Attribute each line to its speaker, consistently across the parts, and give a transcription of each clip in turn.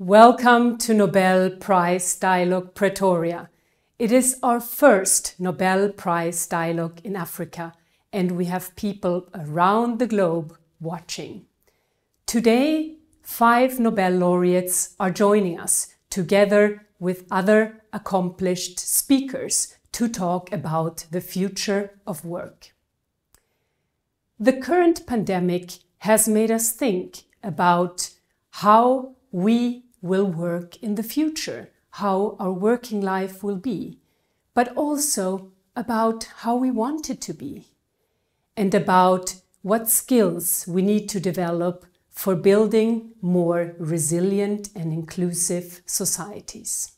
Speaker 1: Welcome to Nobel Prize Dialogue Pretoria. It is our first Nobel Prize Dialogue in Africa, and we have people around the globe watching. Today, five Nobel laureates are joining us together with other accomplished speakers to talk about the future of work. The current pandemic has made us think about how we will work in the future, how our working life will be, but also about how we want it to be, and about what skills we need to develop for building more resilient and inclusive societies.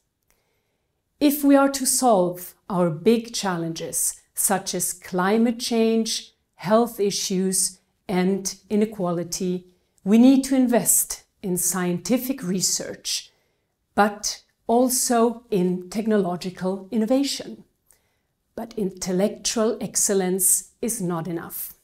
Speaker 1: If we are to solve our big challenges, such as climate change, health issues, and inequality, we need to invest in scientific research, but also in technological innovation. But intellectual excellence is not enough.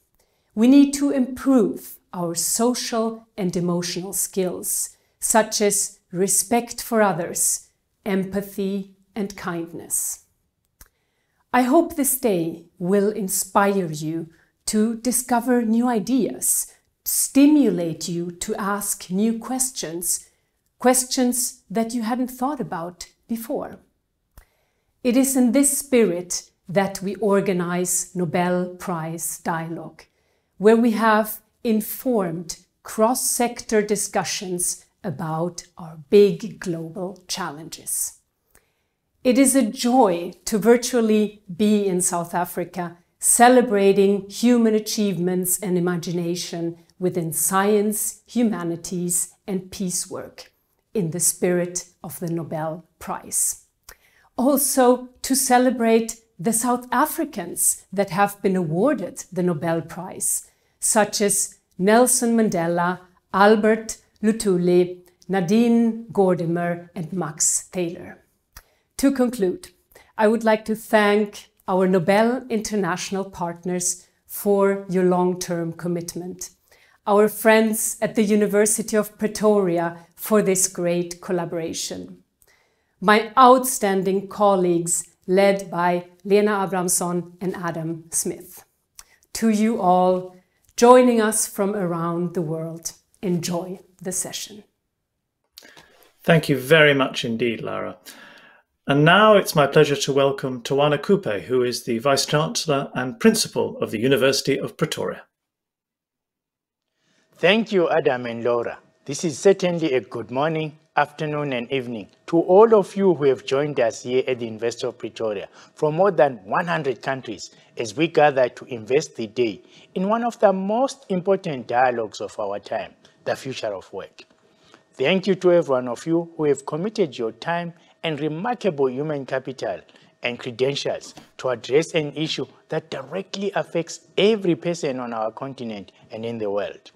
Speaker 1: We need to improve our social and emotional skills, such as respect for others, empathy, and kindness. I hope this day will inspire you to discover new ideas, stimulate you to ask new questions, questions that you hadn't thought about before. It is in this spirit that we organize Nobel Prize Dialogue, where we have informed cross-sector discussions about our big global challenges. It is a joy to virtually be in South Africa, celebrating human achievements and imagination within science, humanities, and peace work in the spirit of the Nobel Prize. Also, to celebrate the South Africans that have been awarded the Nobel Prize, such as Nelson Mandela, Albert Lutuli, Nadine Gordimer, and Max Theiler. To conclude, I would like to thank our Nobel International partners for your long-term commitment, our friends at the University of Pretoria for this great collaboration, my outstanding colleagues led by Lena Abramson and Adam Smith. To you all joining us from around the world, enjoy the session.
Speaker 2: Thank you very much indeed, Lara. And now it's my pleasure to welcome Tawana Kupe, who is the Vice Chancellor and Principal of the University of Pretoria.
Speaker 3: Thank you, Adam and Laura. This is certainly a good morning, afternoon, and evening to all of you who have joined us here at the University of Pretoria from more than 100 countries as we gather to invest the day in one of the most important dialogues of our time, the future of work. Thank you to every one of you who have committed your time and remarkable human capital and credentials to address an issue that directly affects every person on our continent and in the world.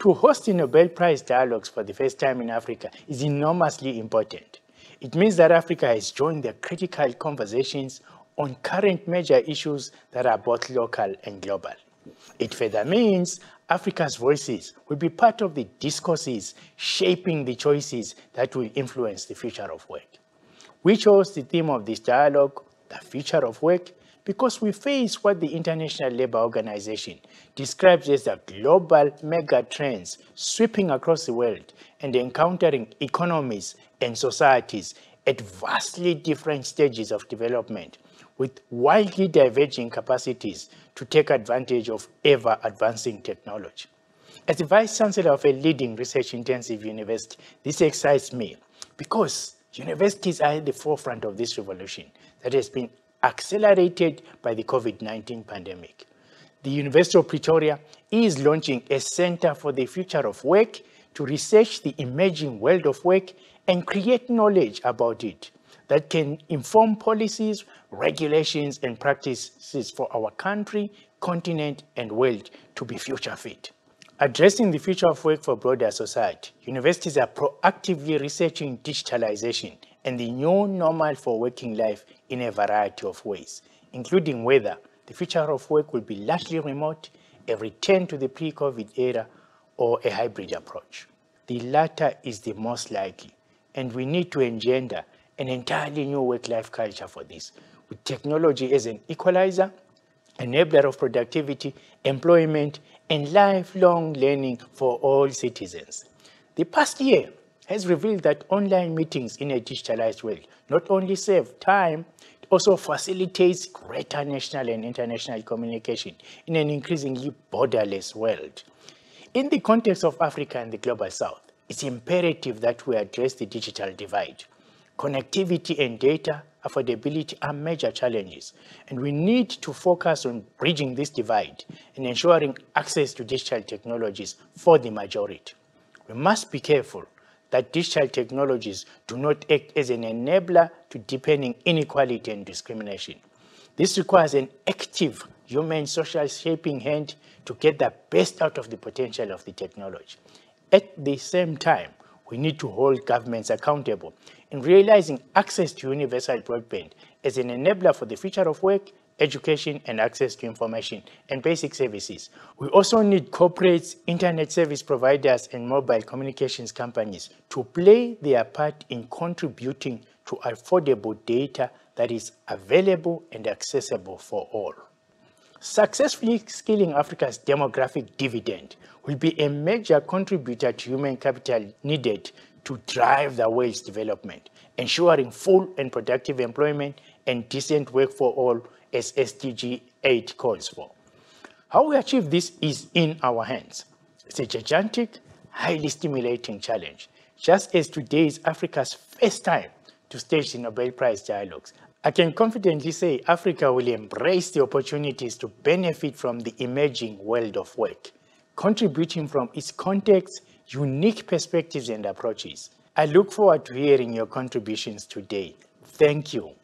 Speaker 3: To host the Nobel Prize Dialogues for the first time in Africa is enormously important. It means that Africa has joined the critical conversations on current major issues that are both local and global. It further means Africa's voices will be part of the discourses shaping the choices that will influence the future of work. We chose the theme of this dialogue, the future of work, because we face what the International Labour Organization describes as the global mega trends sweeping across the world and encountering economies and societies at vastly different stages of development with wildly diverging capacities to take advantage of ever-advancing technology. As the Vice Chancellor of a leading research-intensive university, this excites me because Universities are at the forefront of this revolution that has been accelerated by the COVID-19 pandemic. The University of Pretoria is launching a Center for the Future of Work to research the emerging world of work and create knowledge about it that can inform policies, regulations, and practices for our country, continent, and world to be future fit. Addressing the future of work for broader society, universities are proactively researching digitalization and the new normal for working life in a variety of ways, including whether the future of work will be largely remote, a return to the pre-COVID era, or a hybrid approach. The latter is the most likely, and we need to engender an entirely new work-life culture for this, with technology as an equalizer, enabler of productivity, employment, and lifelong learning for all citizens. The past year has revealed that online meetings in a digitalized world not only save time, it also facilitates greater national and international communication in an increasingly borderless world. In the context of Africa and the Global South, it's imperative that we address the digital divide. Connectivity and data affordability are major challenges, and we need to focus on bridging this divide and ensuring access to digital technologies for the majority. We must be careful that digital technologies do not act as an enabler to deepening inequality and discrimination. This requires an active human social shaping hand to get the best out of the potential of the technology. At the same time, we need to hold governments accountable in realizing access to universal broadband as an enabler for the future of work, education, and access to information and basic services. We also need corporates, internet service providers, and mobile communications companies to play their part in contributing to affordable data that is available and accessible for all. Successfully scaling Africa's demographic dividend will be a major contributor to human capital needed to drive the world's development, ensuring full and productive employment and decent work for all as SDG 8 calls for. How we achieve this is in our hands. It's a gigantic, highly stimulating challenge, just as today is Africa's first time to stage the Nobel Prize dialogues. I can confidently say Africa will embrace the opportunities to benefit from the emerging world of work, contributing from its context, unique perspectives and approaches. I look forward to hearing your contributions today. Thank you.